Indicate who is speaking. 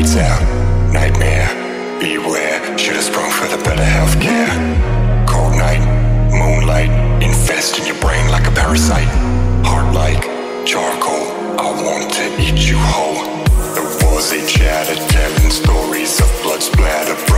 Speaker 1: Lights out, nightmare, beware, should've sprung for the better healthcare. Cold night, moonlight, infest in your brain like a parasite. Heart like charcoal, I want to eat you whole. The was a chatter, telling stories of blood splatter.